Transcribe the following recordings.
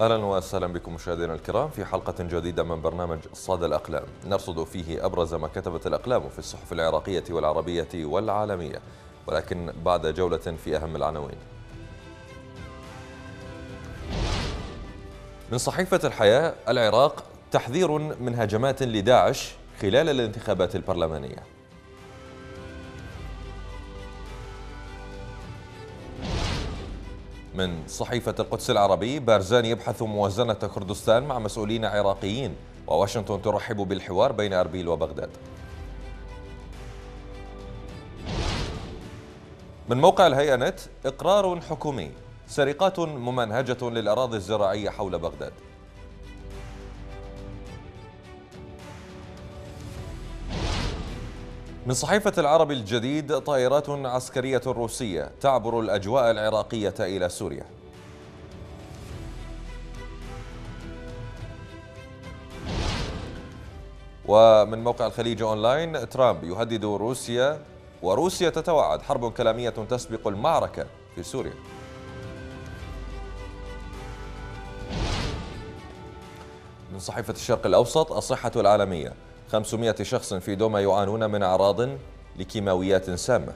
أهلا وسهلا بكم مشاهدينا الكرام في حلقة جديدة من برنامج صدى الأقلام. نرصد فيه أبرز ما كتبت الأقلام في الصحف العراقية والعربية والعالمية. ولكن بعد جولة في أهم العناوين. من صحيفة الحياة العراق تحذير من هجمات لداعش خلال الانتخابات البرلمانية. من صحيفة القدس العربي بارزان يبحث موازنة كردستان مع مسؤولين عراقيين وواشنطن ترحب بالحوار بين أربيل وبغداد. من موقع الهيئة نت إقرار حكومي. سرقات ممنهجة للأراضي الزراعية حول بغداد. من صحيفة العرب الجديد طائرات عسكرية روسية تعبر الأجواء العراقية إلى سوريا. ومن موقع الخليج أونلاين ترامب يهدد روسيا وروسيا تتوعد حرب كلامية تسبق المعركة في سوريا. من صحيفة الشرق الأوسط الصحة العالمية. 500 شخص في دوما يعانون من أعراض لكيماويات سامة.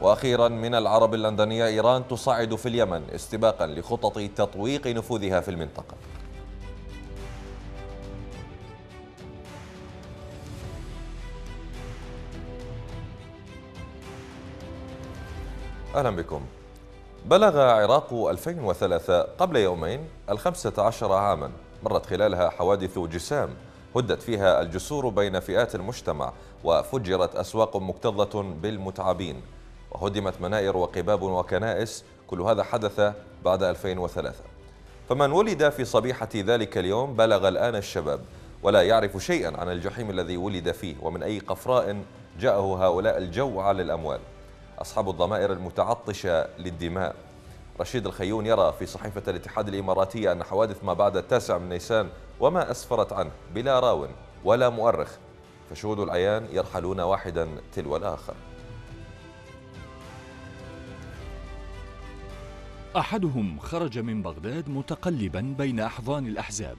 وأخيرا من العرب اللندنية إيران تصعد في اليمن استباقا لخطط تطويق نفوذها في المنطقة. أهلا بكم. بلغ عراق 2003 قبل يومين الخمسة عشر عاما. مرت خلالها حوادث جسام هدت فيها الجسور بين فئات المجتمع وفجرت أسواق مكتظة بالمتعبين. وهدمت منائر وقباب وكنائس. كل هذا حدث بعد 2003 فمن ولد في صبيحة ذلك اليوم بلغ الآن الشباب ولا يعرف شيئا عن الجحيم الذي ولد فيه. ومن أي قفراء جاءه هؤلاء الجو على الأموال أصحاب الضمائر المتعطشة للدماء. رشيد الخيون يرى في صحيفة الاتحاد الإماراتية أن حوادث ما بعد التاسع من نيسان وما أسفرت عنه بلا راو ولا مؤرخ. فشهود العيان يرحلون واحدا تلو الآخر. أحدهم خرج من بغداد متقلبا بين أحضان الأحزاب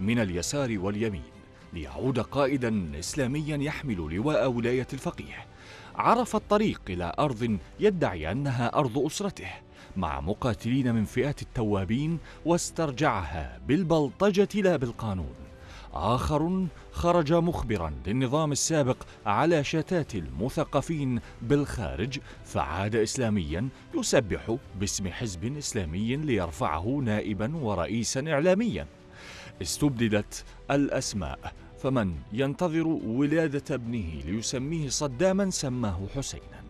من اليسار واليمين ليعود قائدا إسلاميا يحمل لواء ولاية الفقيه. عرف الطريق إلى أرض يدعي أنها أرض أسرته مع مقاتلين من فئات التوابين واسترجعها بالبلطجة لا بالقانون. آخر خرج مخبرا للنظام السابق على شتات المثقفين بالخارج فعاد إسلاميا يسبح باسم حزب إسلامي ليرفعه نائبا ورئيسا إعلاميا. استبدلت الأسماء فمن ينتظر ولادة ابنه ليسميه صداما سماه حسينا.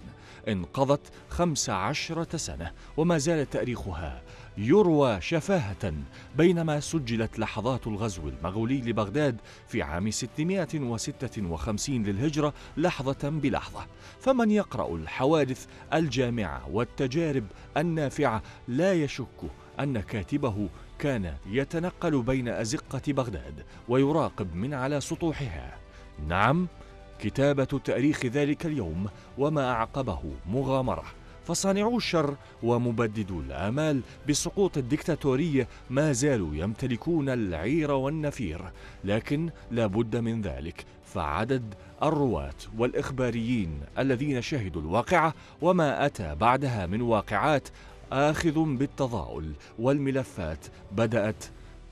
انقضت خمس عشرة سنة وما زال تأريخها يروى شفاهة بينما سجلت لحظات الغزو المغولي لبغداد في عام 656 للهجرة لحظة بلحظة. فمن يقرأ الحوادث الجامعة والتجارب النافعة لا يشك أن كاتبه كان يتنقل بين أزقة بغداد ويراقب من على سطوحها. نعم كتابة تاريخ ذلك اليوم وما أعقبه مغامرة. فصانعو الشر ومبددو الآمال بسقوط الدكتاتورية ما زالوا يمتلكون العير والنفير لكن لا بد من ذلك. فعدد الرواة والإخباريين الذين شهدوا الواقعة وما أتى بعدها من واقعات آخذ بالتضاؤل والملفات بدأت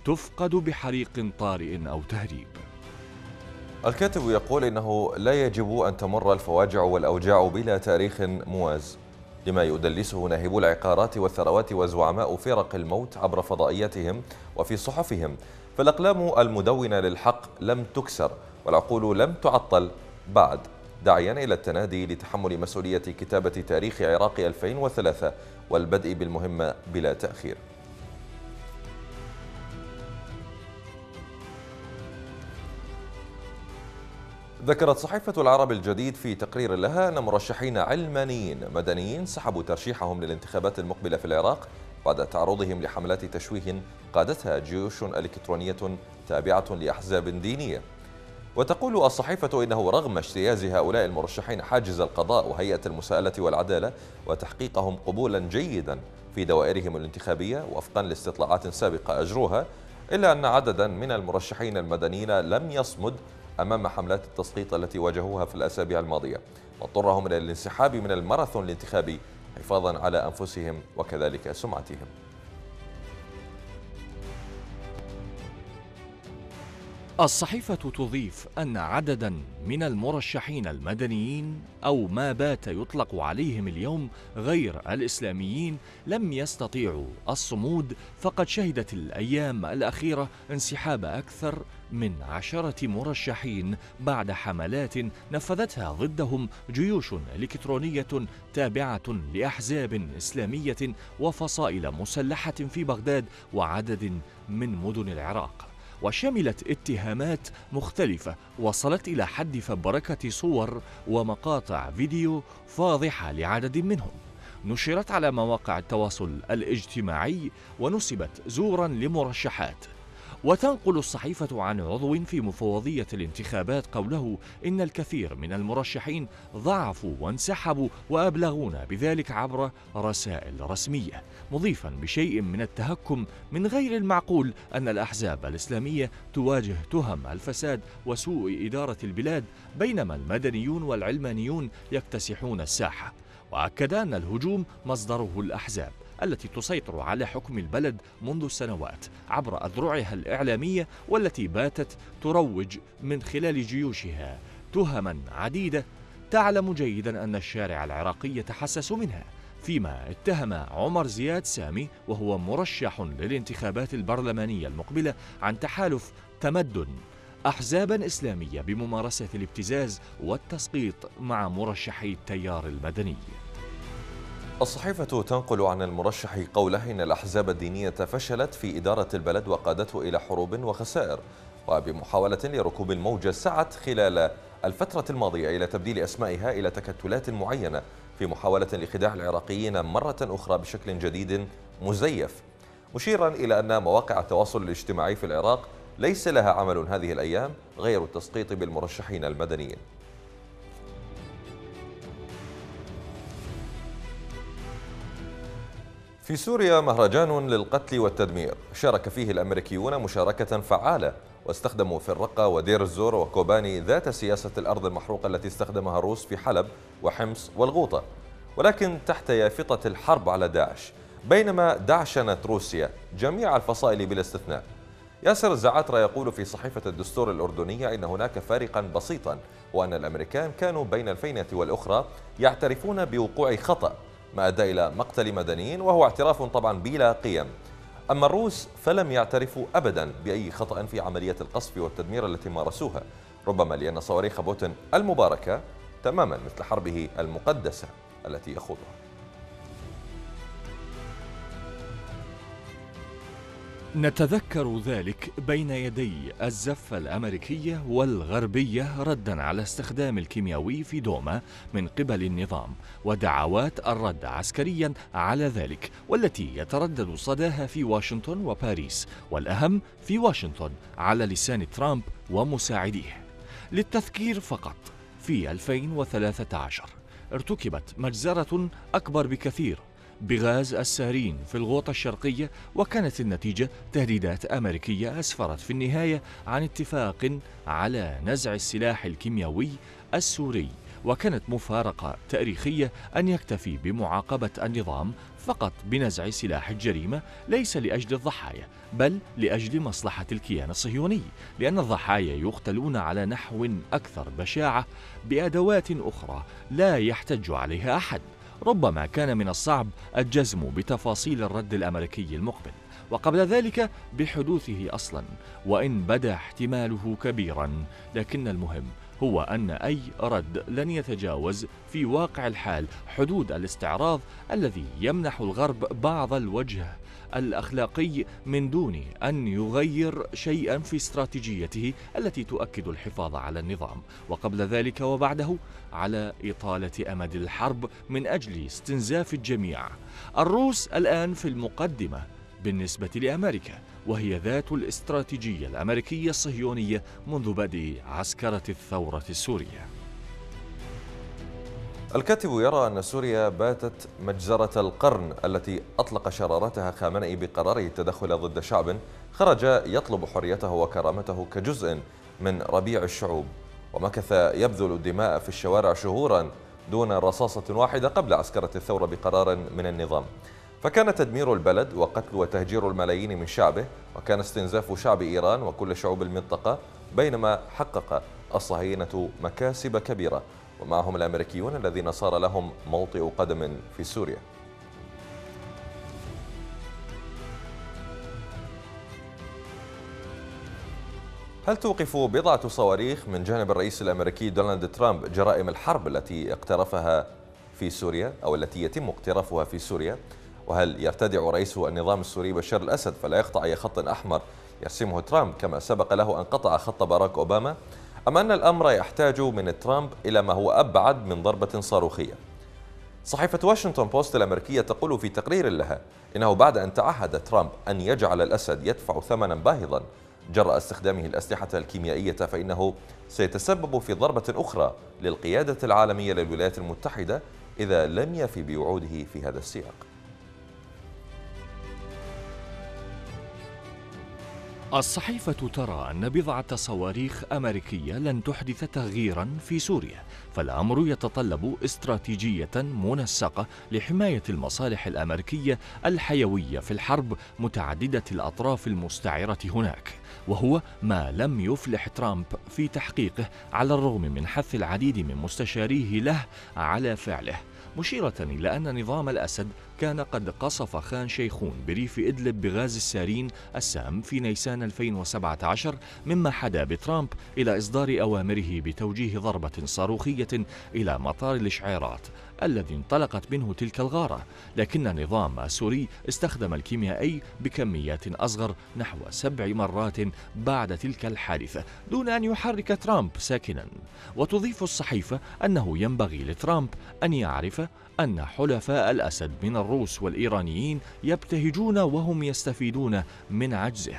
تفقد بحريق طارئ أو تهريب. الكاتب يقول إنه لا يجب أن تمر الفواجع والأوجاع بلا تاريخ مواز لما يدلسه ناهبو العقارات والثروات وزعماء فرق الموت عبر فضائياتهم وفي صحفهم. فالأقلام المدونة للحق لم تكسر والعقول لم تعطل. بعد داعيا إلى التنادي لتحمل مسؤولية كتابة تاريخ عراق 2003 والبدء بالمهمة بلا تأخير. ذكرت صحيفة العرب الجديد في تقرير لها أن مرشحين علمانيين مدنيين سحبوا ترشيحهم للانتخابات المقبلة في العراق بعد تعرضهم لحملات تشويه قادتها جيوش إلكترونية تابعة لأحزاب دينية. وتقول الصحيفة إنه رغم اجتياز هؤلاء المرشحين حاجز القضاء وهيئة المساءلة والعدالة وتحقيقهم قبولا جيدا في دوائرهم الانتخابية وفقا لاستطلاعات سابقة أجروها إلا أن عددا من المرشحين المدنيين لم يصمد أمام حملات التسقيط التي واجهوها في الأسابيع الماضية واضطرهم إلى الانسحاب من الماراثون الانتخابي حفاظا على أنفسهم وكذلك سمعتهم. الصحيفة تضيف أن عددا من المرشحين المدنيين أو ما بات يطلق عليهم اليوم غير الإسلاميين لم يستطيعوا الصمود فقد شهدت الأيام الأخيرة انسحاب أكثر من عشرة مرشحين بعد حملات نفذتها ضدهم جيوش إلكترونية تابعة لأحزاب إسلامية وفصائل مسلحة في بغداد وعدد من مدن العراق. وشملت اتهامات مختلفة وصلت إلى حد فبركة صور ومقاطع فيديو فاضحة لعدد منهم. نشرت على مواقع التواصل الاجتماعي ونسبت زورا لمرشحات. وتنقل الصحيفة عن عضو في مفوضية الانتخابات قوله إن الكثير من المرشحين ضعفوا وانسحبوا وأبلغونا بذلك عبر رسائل رسمية مضيفا بشيء من التهكم من غير المعقول أن الأحزاب الإسلامية تواجه تهم الفساد وسوء إدارة البلاد بينما المدنيون والعلمانيون يكتسحون الساحة وأكد أن الهجوم مصدره الأحزاب. التي تسيطر على حكم البلد منذ سنوات عبر أذرعها الإعلامية والتي باتت تروج من خلال جيوشها. تهما عديدة تعلم جيدا أن الشارع العراقي يتحسس منها فيما اتهم عمر زياد سامي وهو مرشح للانتخابات البرلمانية المقبلة عن تحالف تمدن أحزابا إسلامية بممارسة الابتزاز والتسقيط مع مرشحي التيار المدني. الصحيفة تنقل عن المرشح قوله إن الأحزاب الدينية فشلت في إدارة البلد وقادته إلى حروب وخسائر وبمحاولة لركوب الموجة سعت خلال الفترة الماضية إلى تبديل أسمائها إلى تكتلات معينة في محاولة لخداع العراقيين مرة أخرى بشكل جديد مزيف. مشيرا إلى أن مواقع التواصل الاجتماعي في العراق ليس لها عمل هذه الأيام غير التسقيط بالمرشحين المدنيين. في سوريا مهرجان للقتل والتدمير. شارك فيه الأمريكيون مشاركة فعالة واستخدموا في الرقة ودير الزور وكوباني ذات سياسة الأرض المحروقة التي استخدمها الروس في حلب وحمص والغوطة. ولكن تحت يافطة الحرب على داعش بينما دعشنت روسيا جميع الفصائل بلا استثناء. ياسر الزعاترة يقول في صحيفة الدستور الأردنية إن هناك فارقا بسيطا وأن الأمريكان كانوا بين الفينة والأخرى يعترفون بوقوع خطأ. ما أدى إلى مقتل مدنيين وهو اعتراف طبعا بلا قيم. أما الروس فلم يعترفوا أبدا بأي خطأ في عملية القصف والتدمير التي مارسوها ربما لأن صواريخ بوتين المباركة تماما مثل حربه المقدسة التي يخوضها. نتذكر ذلك بين يدي الزفة الأمريكية والغربية ردا على استخدام الكيميائي في دوما من قبل النظام ودعوات الرد عسكريا على ذلك والتي يتردد صداها في واشنطن وباريس والأهم في واشنطن على لسان ترامب ومساعديه. للتذكير فقط في 2013 ارتكبت مجزرة أكبر بكثير بغاز السارين في الغوطة الشرقية وكانت النتيجة تهديدات أمريكية أسفرت في النهاية عن اتفاق على نزع السلاح الكيميائي السوري. وكانت مفارقة تاريخية أن يكتفي بمعاقبة النظام فقط بنزع سلاح الجريمة ليس لأجل الضحايا بل لأجل مصلحة الكيان الصهيوني لأن الضحايا يقتلون على نحو أكثر بشاعة بأدوات أخرى لا يحتج عليها أحد. ربما كان من الصعب الجزم بتفاصيل الرد الأمريكي المقبل. وقبل ذلك بحدوثه أصلا وإن بدا احتماله كبيرا. لكن المهم هو أن أي رد لن يتجاوز في واقع الحال حدود الاستعراض الذي يمنح الغرب بعض الوجه. الأخلاقي من دون أن يغير شيئا في استراتيجيته التي تؤكد الحفاظ على النظام. وقبل ذلك وبعده على إطالة أمد الحرب من أجل استنزاف الجميع. الروس الآن في المقدمة بالنسبة لأمريكا وهي ذات الاستراتيجية الأمريكية الصهيونية منذ بدء عسكرة الثورة السورية. الكاتب يرى أن سوريا باتت مجزرة القرن التي أطلق شرارتها خامنئي بقراره التدخل ضد شعب خرج يطلب حريته وكرامته كجزء من ربيع الشعوب. ومكث يبذل الدماء في الشوارع شهورا دون رصاصة واحدة قبل عسكرة الثورة بقرار من النظام. فكان تدمير البلد وقتل وتهجير الملايين من شعبه وكان استنزاف شعب إيران وكل شعوب المنطقة بينما حقق الصهاينة مكاسب كبيرة. ومعهم الأمريكيون الذين صار لهم موطئ قدم في سوريا. هل توقف بضعة صواريخ من جانب الرئيس الأمريكي دونالد ترامب جرائم الحرب التي اقترفها في سوريا أو التي يتم اقترافها في سوريا؟ وهل يرتدع رئيس النظام السوري بشار الأسد فلا يقطع أي خط أحمر يرسمه ترامب كما سبق له أن قطع خط باراك أوباما؟ أم أن الأمر يحتاج من ترامب إلى ما هو أبعد من ضربة صاروخية. صحيفة واشنطن بوست الأمريكية تقول في تقرير لها إنه بعد أن تعهد ترامب أن يجعل الأسد يدفع ثمنا باهظا جراء استخدامه الأسلحة الكيميائية فإنه سيتسبب في ضربة أخرى للقيادة العالمية للولايات المتحدة إذا لم يفي بوعوده في هذا السياق. الصحيفة ترى أن بضعة صواريخ أمريكية لن تحدث تغييرا في سوريا فالأمر يتطلب استراتيجية منسقة لحماية المصالح الأمريكية الحيوية في الحرب متعددة الأطراف المستعرة هناك وهو ما لم يفلح ترامب في تحقيقه على الرغم من حث العديد من مستشاريه له على فعله مشيرة إلى أن نظام الأسد كان قد قصف خان شيخون بريف إدلب بغاز السارين السام في نيسان 2017 مما حدا بترامب إلى إصدار أوامره بتوجيه ضربة صاروخية إلى مطار الإشعارات الذي انطلقت منه تلك الغارة لكن النظام السوري استخدم الكيميائي بكميات أصغر نحو سبع مرات بعد تلك الحادثة دون أن يحرك ترامب ساكنا. وتضيف الصحيفة أنه ينبغي لترامب أن يعرف أن حلفاء الأسد من الروس والإيرانيين يبتهجون وهم يستفيدون من عجزه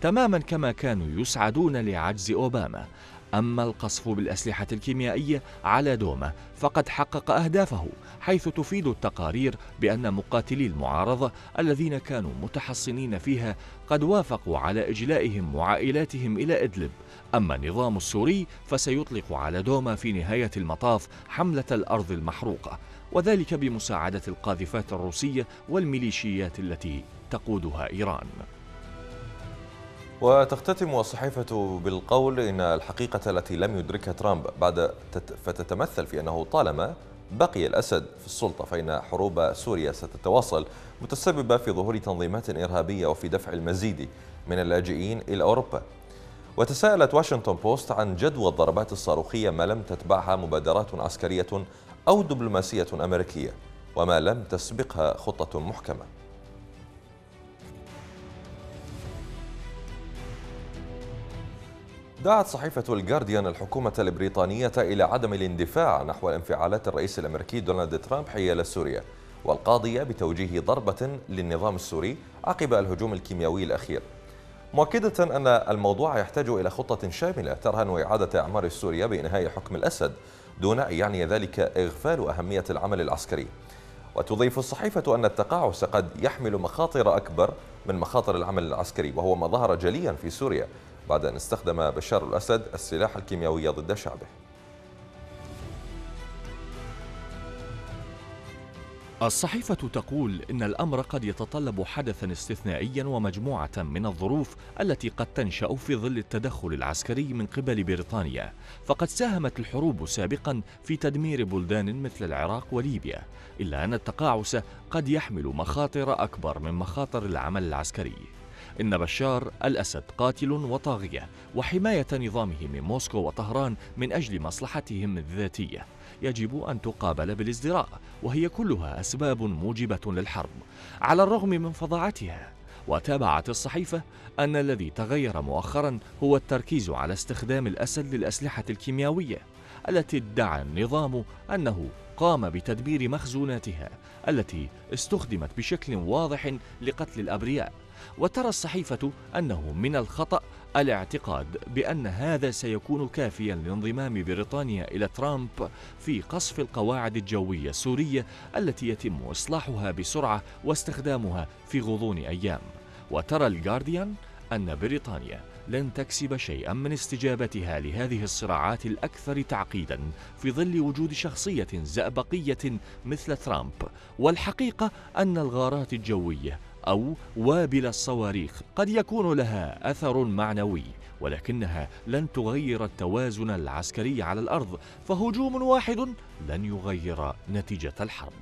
تماما كما كانوا يسعدون لعجز أوباما. أما القصف بالأسلحة الكيميائية على دوما فقد حقق أهدافه حيث تفيد التقارير بأن مقاتلي المعارضة الذين كانوا متحصنين فيها قد وافقوا على إجلائهم وعائلاتهم إلى إدلب. أما النظام السوري فسيطلق على دوما في نهاية المطاف حملة الأرض المحروقة. وذلك بمساعدة القاذفات الروسية والميليشيات التي تقودها إيران. وتختتم الصحيفة بالقول إن الحقيقة التي لم يدركها ترامب بعد فتتمثل في أنه طالما بقي الأسد في السلطة فإن حروب سوريا ستتواصل متسببة في ظهور تنظيمات إرهابية وفي دفع المزيد من اللاجئين إلى أوروبا. وتساءلت واشنطن بوست عن جدوى الضربات الصاروخية ما لم تتبعها مبادرات عسكرية أو دبلوماسية أمريكية وما لم تسبقها خطة محكمة. دعت صحيفة الجارديان الحكومة البريطانية إلى عدم الاندفاع نحو انفعالات الرئيس الأمريكي دونالد ترامب حيال سوريا والقاضية بتوجيه ضربة للنظام السوري عقب الهجوم الكيميائي الأخير. مؤكدة أن الموضوع يحتاج إلى خطة شاملة ترهن إعادة أعمار سوريا بإنهاء حكم الأسد دون أن يعني ذلك إغفال أهمية العمل العسكري. وتضيف الصحيفة أن التقاعس قد يحمل مخاطر أكبر من مخاطر العمل العسكري وهو ما ظهر جليا في سوريا بعد أن استخدم بشار الأسد السلاح الكيميائي ضد شعبه. الصحيفة تقول إن الأمر قد يتطلب حدثا استثنائيا ومجموعة من الظروف التي قد تنشأ في ظل التدخل العسكري من قبل بريطانيا. فقد ساهمت الحروب سابقا في تدمير بلدان مثل العراق وليبيا إلا أن التقاعس قد يحمل مخاطر أكبر من مخاطر العمل العسكري. إن بشار الأسد قاتل وطاغية وحماية نظامه من موسكو وطهران من أجل مصلحتهم الذاتية. يجب أن تقابل بالازدراء وهي كلها أسباب موجبة للحرب. على الرغم من فظاعتها وتابعت الصحيفة أن الذي تغير مؤخرا هو التركيز على استخدام الأسد للأسلحة الكيميائية التي ادعى النظام أنه قام بتدمير مخزوناتها التي استخدمت بشكل واضح لقتل الأبرياء. وترى الصحيفة أنه من الخطأ الاعتقاد بأن هذا سيكون كافيا لانضمام بريطانيا إلى ترامب في قصف القواعد الجوية السورية التي يتم إصلاحها بسرعة واستخدامها في غضون أيام. وترى الجارديان أن بريطانيا لن تكسب شيئا من استجابتها لهذه الصراعات الأكثر تعقيدا في ظل وجود شخصية زأبقية مثل ترامب. والحقيقة أن الغارات الجوية أو وابل الصواريخ. قد يكون لها أثر معنوي ولكنها لن تغير التوازن العسكري على الأرض فهجوم واحد لن يغير نتيجة الحرب.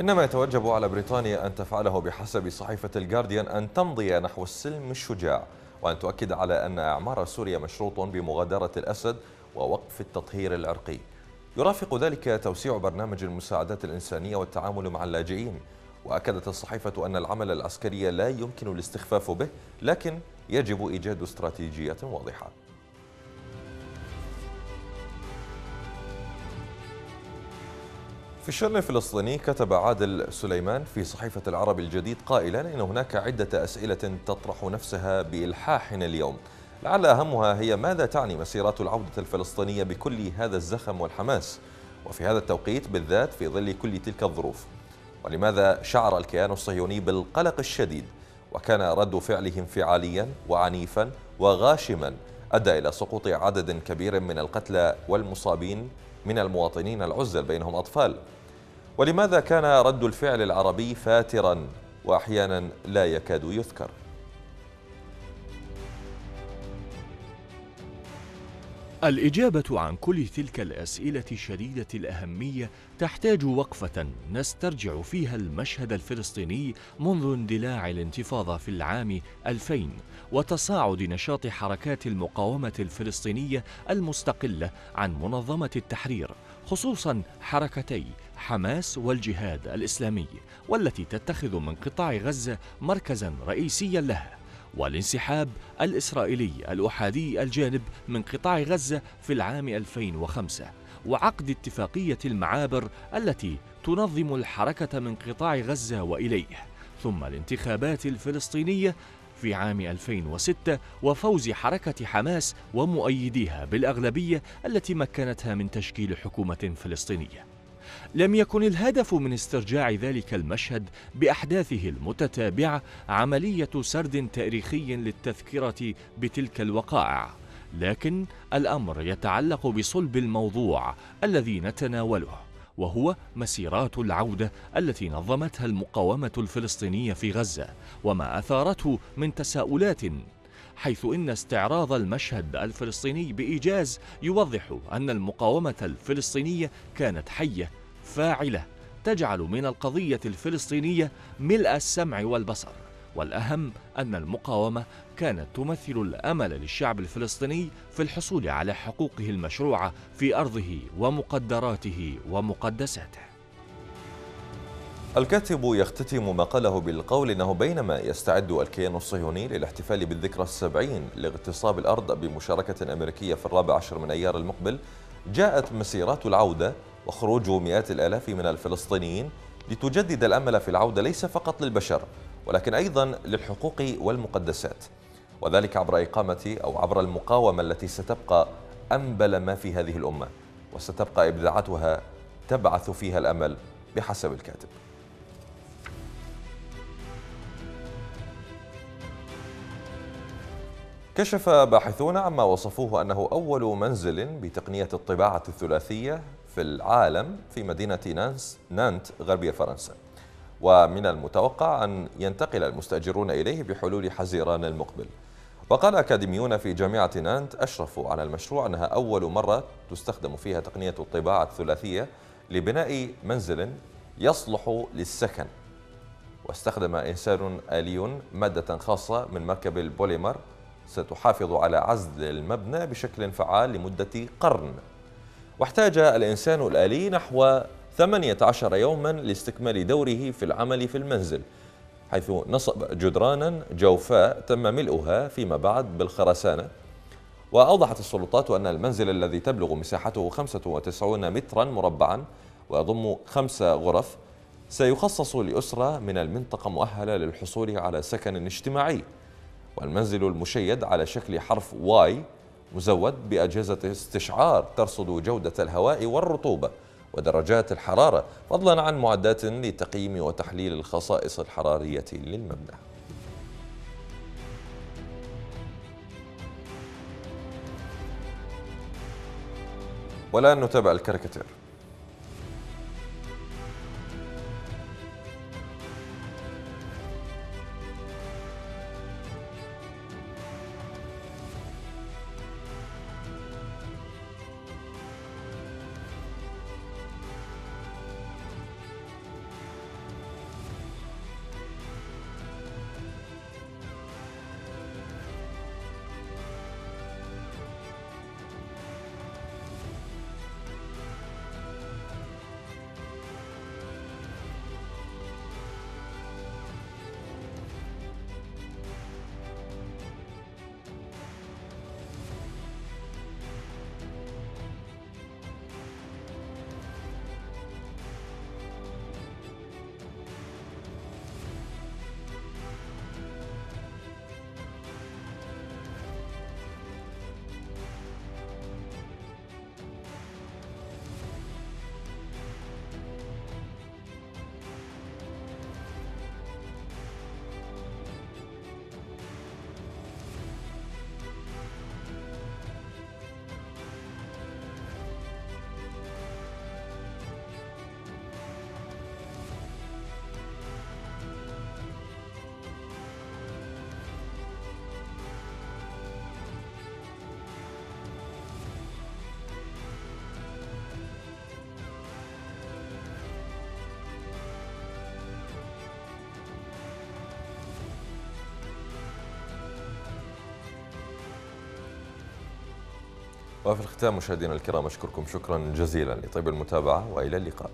إنما يتوجب على بريطانيا أن تفعله بحسب صحيفة الجارديان أن تمضي نحو السلم الشجاع وأن تؤكد على أن إعمار سوريا مشروط بمغادرة الأسد ووقف التطهير العرقي. يرافق ذلك توسيع برنامج المساعدات الإنسانية والتعامل مع اللاجئين. وأكدت الصحيفة أن العمل العسكري لا يمكن الاستخفاف به لكن يجب إيجاد استراتيجية واضحة. في الشأن الفلسطيني كتب عادل سليمان في صحيفة العرب الجديد قائلا إن هناك عدة أسئلة تطرح نفسها بإلحاح اليوم. لعل أهمها هي ماذا تعني مسيرات العودة الفلسطينية بكل هذا الزخم والحماس وفي هذا التوقيت بالذات في ظل كل تلك الظروف. ولماذا شعر الكيان الصهيوني بالقلق الشديد؟ وكان رد فعله انفعاليا وعنيفا وغاشما أدى إلى سقوط عدد كبير من القتلى والمصابين من المواطنين العزل بينهم أطفال. ولماذا كان رد الفعل العربي فاترا وأحيانا لا يكاد يذكر؟ الإجابة عن كل تلك الأسئلة شديدة الأهمية تحتاج وقفة نسترجع فيها المشهد الفلسطيني منذ اندلاع الانتفاضة في العام 2000 وتصاعد نشاط حركات المقاومة الفلسطينية المستقلة عن منظمة التحرير خصوصا حركتي حماس والجهاد الإسلامي والتي تتخذ من قطاع غزة مركزا رئيسيا لها. والانسحاب الإسرائيلي الأحادي الجانب من قطاع غزة في العام 2005 وعقد اتفاقية المعابر التي تنظم الحركة من قطاع غزة وإليه ثم الانتخابات الفلسطينية في عام 2006 وفوز حركة حماس ومؤيديها بالأغلبية التي مكنتها من تشكيل حكومة فلسطينية. لم يكن الهدف من استرجاع ذلك المشهد بأحداثه المتتابعة عملية سرد تاريخي للتذكرة بتلك الوقائع لكن الأمر يتعلق بصلب الموضوع الذي نتناوله وهو مسيرات العودة التي نظمتها المقاومة الفلسطينية في غزة وما أثارته من تساؤلات حيث إن استعراض المشهد الفلسطيني بإيجاز يوضح أن المقاومة الفلسطينية كانت حية فاعلة تجعل من القضية الفلسطينية ملء السمع والبصر والأهم أن المقاومة كانت تمثل الأمل للشعب الفلسطيني في الحصول على حقوقه المشروعة في أرضه ومقدراته ومقدساته. الكاتب يختتم مقاله بالقول إنه بينما يستعد الكيان الصهيوني للاحتفال بالذكرى السبعين لاغتصاب الأرض بمشاركة أمريكية في الرابع عشر من أيار المقبل جاءت مسيرات العودة وخروج مئات الآلاف من الفلسطينيين لتجدد الأمل في العودة ليس فقط للبشر ولكن أيضا للحقوق والمقدسات. وذلك عبر إقامة أو عبر المقاومة التي ستبقى أنبل ما في هذه الأمة وستبقى إبداعاتها تبعث فيها الأمل بحسب الكاتب. كشف باحثون عما وصفوه أنه أول منزل بتقنية الطباعة الثلاثية في العالم في مدينة نانس نانت غربية فرنسا. ومن المتوقع أن ينتقل المستأجرون إليه بحلول حزيران المقبل. وقال أكاديميون في جامعة نانت أشرفوا على المشروع أنها أول مرة تستخدم فيها تقنية الطباعة الثلاثية لبناء منزل يصلح للسكن. واستخدم إنسان آلي مادة خاصة من مركب البوليمر. ستحافظ على عزل المبنى بشكل فعال لمدة قرن. واحتاج الإنسان الآلي نحو 18 يوما لاستكمال دوره في العمل في المنزل حيث نصب جدرانا جوفاء تم ملؤها فيما بعد بالخرسانة. وأوضحت السلطات أن المنزل الذي تبلغ مساحته 95 مترا مربعا ويضم خمس غرف سيخصص لأسرة من المنطقة مؤهلة للحصول على سكن اجتماعي. والمنزل المشيد على شكل حرف واي مزود بأجهزة استشعار ترصد جودة الهواء والرطوبة ودرجات الحرارة فضلا عن معدات لتقييم وتحليل الخصائص الحرارية للمبنى. والآن نتابع الكاريكاتير. وفي الختام مشاهدينا الكرام أشكركم شكرا جزيلا لطيب المتابعة وإلى اللقاء.